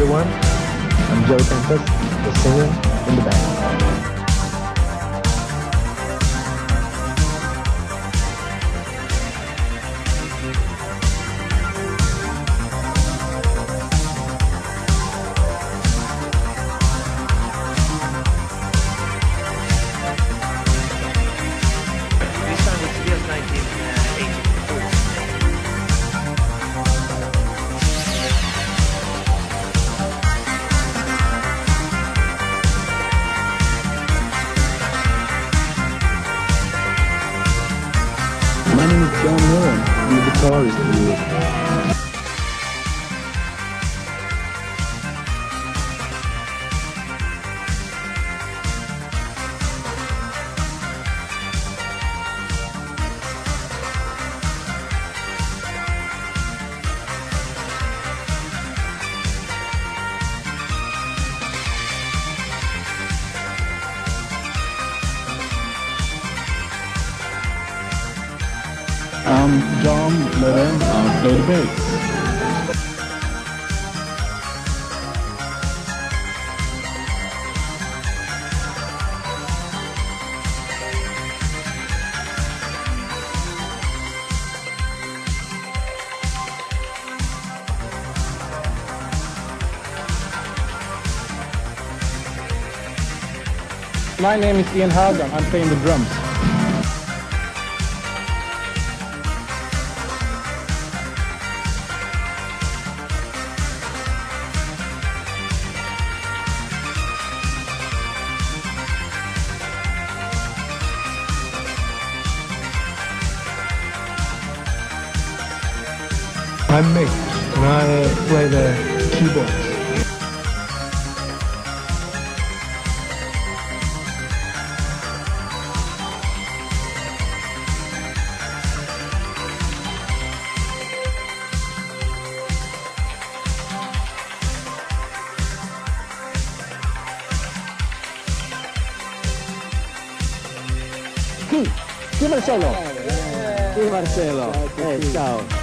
everyone. I'm Joey Tempest, the singer in the band. My name is John Miller. I'm the guitarist I'm John Miller. I play the bass. My name is Ian Haugland. I'm playing the drums. I'm Mick, and I uh, play the keyboard. Kee Marcello? Kee Marcello? Eh, ciao.